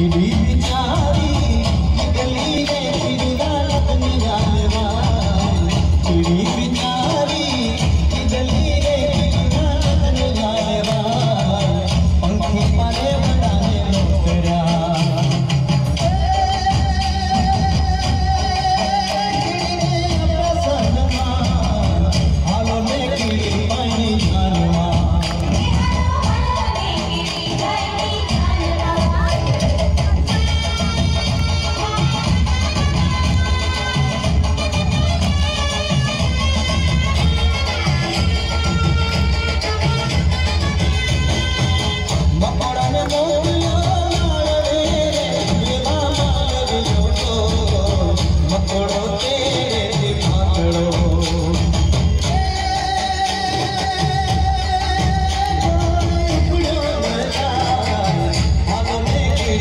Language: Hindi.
चिड़ी बिचारी गली में फिर वाले वाले